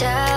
time.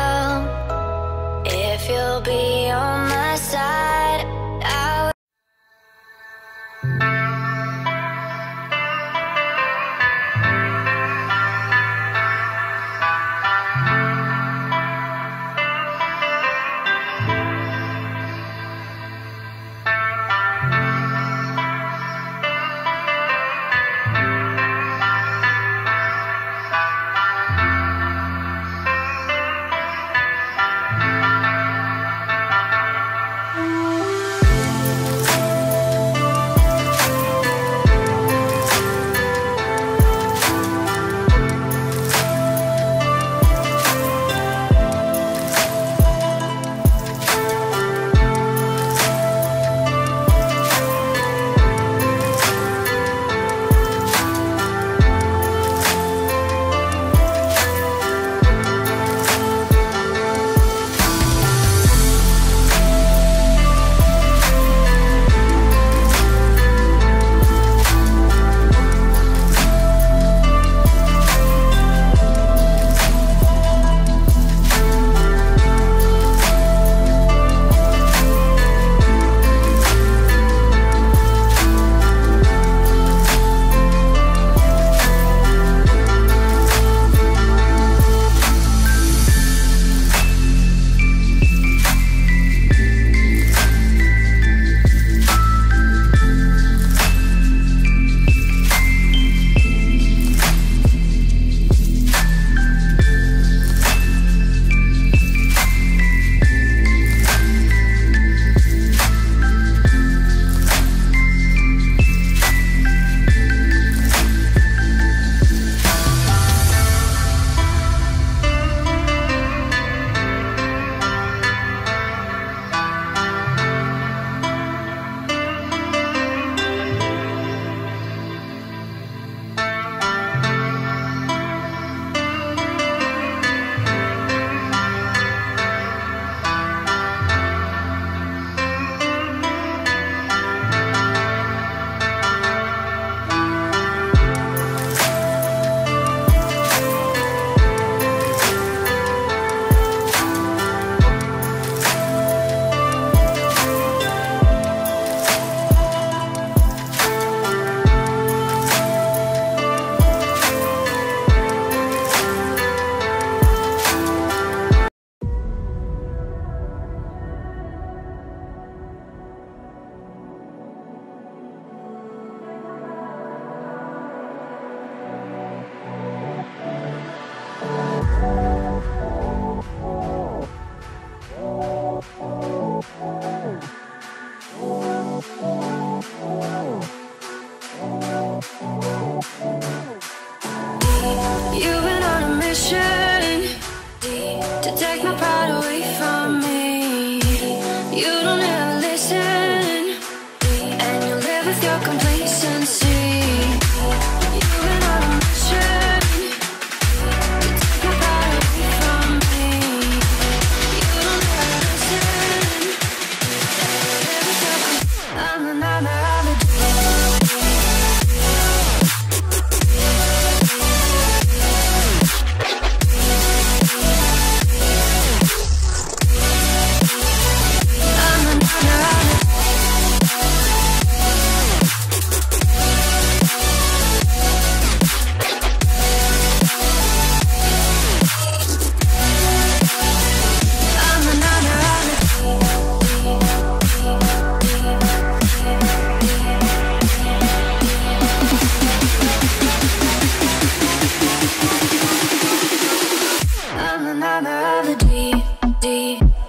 To take my pride away deep